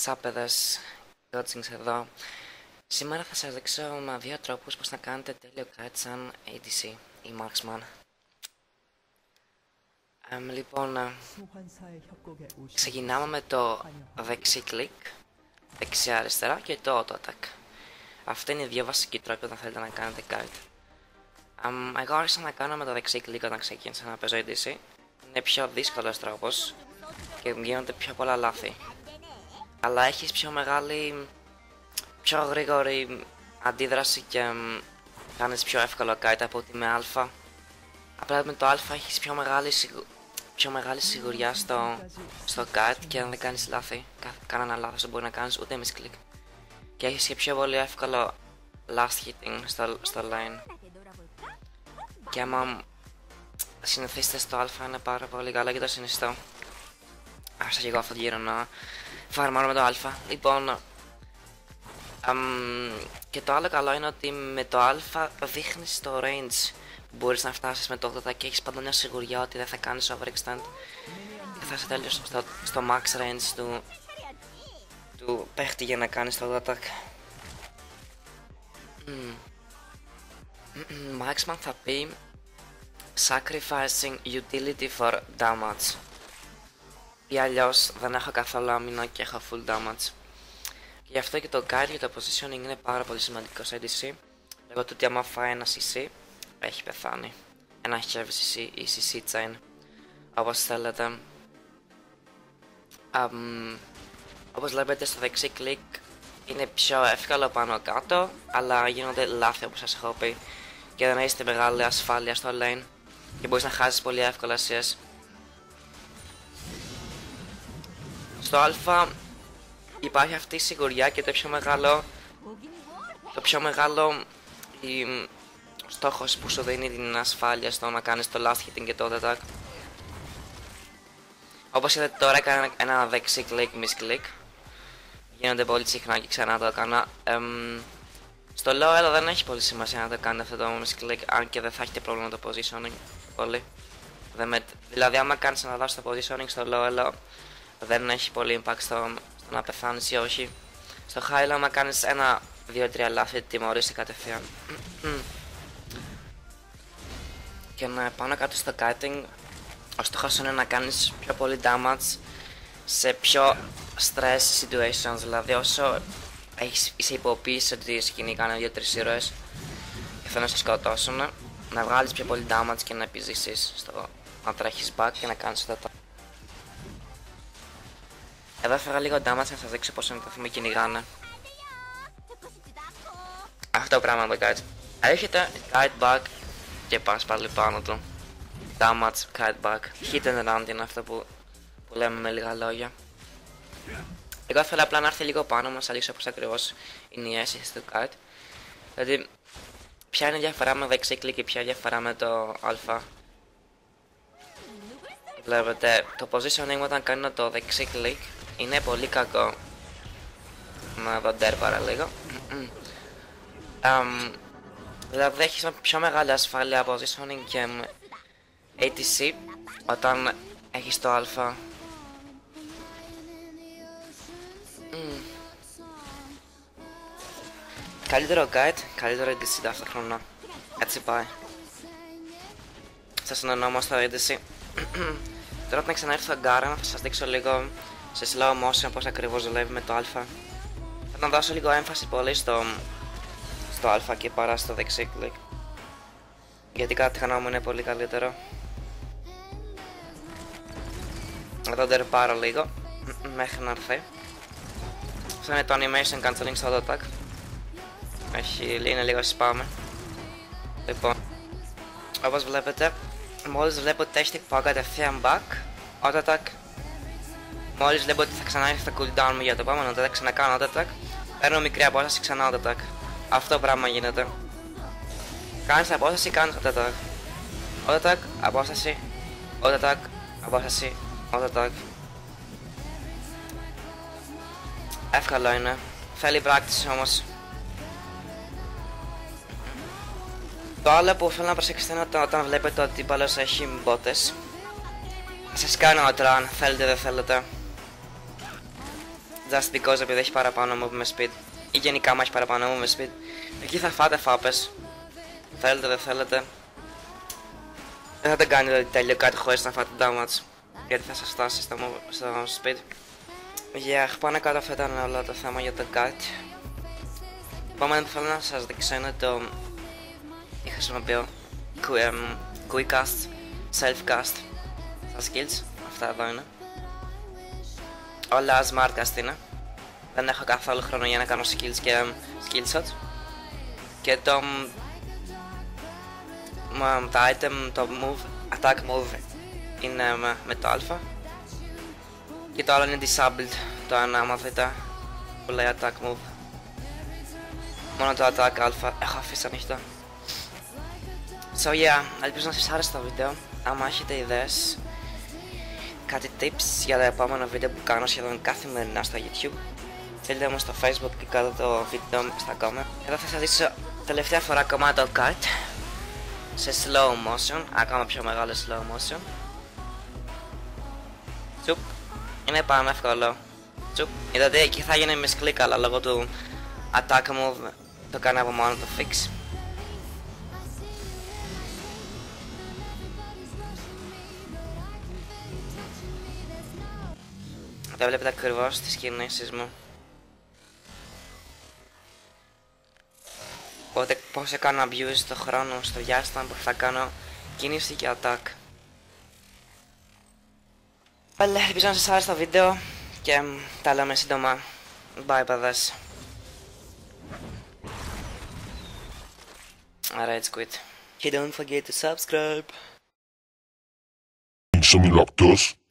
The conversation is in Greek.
Σάπεδες, coachings εδώ. Σήμερα θα σας δείξω με δύο τρόπους πώς να κάνετε τέλειο kite σαν ADC ή Marksman. Εμ, λοιπόν, ε, ξεκινάμε με το δεξί κλικ, δεξιά αριστερά και το auto attack. Αυτά είναι οι δύο βασικοί τρόποι όταν θέλετε να κάνετε kite. Εμ, εγώ άρχισα να κάνω με το δεξί κλικ όταν ξεκίνησα να παίζω ADC. Είναι πιο δύσκολος τρόπος και γίνονται πιο πολλά λάθη αλλά έχεις πιο μεγάλη, πιο γρήγορη αντίδραση και κάνεις πιο εύκολο kite από ότι με α. Απλά με το α έχεις πιο μεγάλη, πιο μεγάλη σιγουριά στο, στο kite και αν δεν κάνεις λάθη, κανένα λάθος δεν μπορεί να κάνεις ούτε misclick. Και έχεις και πιο πολύ εύκολο last hitting στο, στο line. Και άμα συνηθίσετε στο α είναι πάρα πολύ καλό και το συνιστώ. Άρα και εγώ αυτό γύρω να φαρμάρω με το α. Λοιπόν, αμ, και το άλλο καλό είναι ότι με το α δείχνεις το range που μπορείς να φτάσεις με το 80 και έχεις πάντα μια σιγουριά ότι δεν θα κάνεις overextend και θα είσαι τέλειος στο, στο max range του, του παίχτη για να κάνεις το attack. Mm. Maxman θα πει Sacrificing utility for damage ή αλλιώς δεν έχω καθόλου άμυνα και έχω full damage. Και γι' αυτό και το guide για το positioning είναι πάρα πολύ σημαντικό σε ADC. Λόγω του ότι άμα φάει ένα CC, έχει πεθάνει. Ένα heavy CC ή CC chain, όπως θέλετε. Um, όπως βλέπετε στο δεξί κλικ είναι πιο εύκολο πάνω κάτω, αλλά γίνονται λάθη όπως σας έχω πει και δεν έχετε μεγάλη ασφάλεια στο lane και μπορείς να χάσεις πολύ εύκολα CS. Στο α υπάρχει αυτή η σιγουριά και το πιο μεγάλο το πιο μεγάλο η, στόχος που σου δίνει την ασφάλεια στο να κάνεις το last hitting και το attack. Όπως είδατε τώρα έκανα ένα δεξί click, miss click. Γίνονται πολύ συχνά και ξανά το έκανα. Εμ, στο low elo δεν έχει πολύ σημασία να το κάνετε αυτό το miss click αν και δεν θα έχετε πρόβλημα το positioning πολύ. Με, δηλαδή άμα κάνεις να δώσεις το positioning στο low elo δεν έχει πολύ impact στο, στο να πεθάνεις ή όχι. Στο high άμα κάνεις ένα, δύο, τρία λάθη, τιμωρήσει κατευθείαν. και να πάνω κάτω στο kiting, ο στόχος είναι να κάνεις πιο πολύ damage σε πιο stress situations, δηλαδή όσο έχεις, είσαι υποποίησης ότι η σκηνή κάνει δύο-τρεις ήρωες και θέλουν να σε σκοτώσουν, να βγάλεις πιο πολύ damage και να επιζήσεις στο να τρέχεις back και να κάνεις το εδώ έφερα λίγο damage να σας δείξω πως με κυνηγάνε. Αυτό το πράγμα το kite. Έρχεται kite back και πας πάλι πάνω του. Damage, kite back. Hit and run είναι αυτό που, που λέμε με λίγα λόγια. Εγώ ήθελα απλά να έρθει λίγο πάνω μας, να δείξω πως ακριβώς είναι η αίσθηση του kite. Δηλαδή, ποια είναι η διαφορά με δεξί κλικ και ποια διαφορά με το α. Βλέπετε, το positioning όταν κάνω το δεξί κλικ είναι πολύ κακό. Να δω παρά λίγο. um, δηλαδή έχεις πιο μεγάλη ασφάλεια από positioning και ATC όταν έχεις το α. Mm. Καλύτερο guide, καλύτερο ADC ταυτόχρονα. Έτσι πάει. Σας συνεννοώ στο ADC. Τώρα όταν ξαναέρθω Γκάρα θα σας δείξω λίγο σε slow motion πώς ακριβώς δουλεύει με το α. Θα να δώσω λίγο έμφαση πολύ στο, στο α και παρά στο δεξί κλικ. Γιατί κάτι τη μου είναι πολύ καλύτερο. Θα τον πάρω λίγο μέχρι να έρθει. Αυτό είναι το animation cancelling στο auto attack. Έχει, είναι λίγο spam. Λοιπόν, όπως βλέπετε, μόλις βλέπω ότι έχει πάω κατευθείαν back, auto attack Μόλις βλέπω ότι θα ξανά έρθει το cooldown μου για το επόμενο attack, ξανακάνω attack, παίρνω μικρή απόσταση ξανά attack. Αυτό πράγμα γίνεται. Κάνεις απόσταση, κάνεις attack. Attack, απόσταση, attack, απόσταση, attack. Εύκολο είναι. Θέλει practice όμως. Το άλλο που θέλω να προσέξετε είναι όταν βλέπετε ότι ο έχει μπότες. Σας κάνω ένα αν θέλετε δεν θέλετε. Just because επειδή έχει παραπάνω movement speed ή γενικά μα έχει παραπάνω movement speed. Εκεί θα φάτε φάπες. Θέλετε, δεν θέλετε. Δεν θα την κάνει δηλαδή, τέλειο κάτι χωρίς να φάτε damage. Γιατί θα σας φτάσει στο, στο speed. Yeah, πάνω κάτω αυτό ήταν όλο το θέμα για το guide. Επόμενο που θέλω να σας δείξω είναι το... Τι χρησιμοποιώ. Quick cast, self cast. Στα skills. Αυτά εδώ είναι. Όλα smart cast είναι. Δεν έχω καθόλου χρόνο για να κάνω skills και skill shots. Και το... Το item, το move, attack move είναι με, με το α. Και το άλλο είναι disabled, το ανάμαθητα που λέει attack move. Μόνο το attack α έχω αφήσει ανοιχτό. So yeah, ελπίζω να σας άρεσε το βίντεο. Άμα έχετε ιδέες, κάτι tips για τα επόμενα βίντεο που κάνω σχεδόν καθημερινά στο YouTube. Στείλτε μου στο facebook και κάτω το βίντεο στα comment. Εδώ θα σας δείξω τελευταία φορά ακόμα το kart σε slow motion, ακόμα πιο μεγάλο slow motion. Τσουπ, είναι πάνω εύκολο. Τσουπ, είδατε εκεί θα γίνει misclick αλλά λόγω του attack move το κάνει από μόνο το fix. Δεν βλέπετε ακριβώς τις κινήσεις μου. Οπότε πώς θα κάνω abuse το χρόνο στο διάστημα που θα κάνω κίνηση και attack. Πάλι ελπίζω να σας άρεσε το βίντεο και τα λέμε σύντομα. Bye παιδες. Alright, it's quit. Okay, don't forget to subscribe. Some lactose.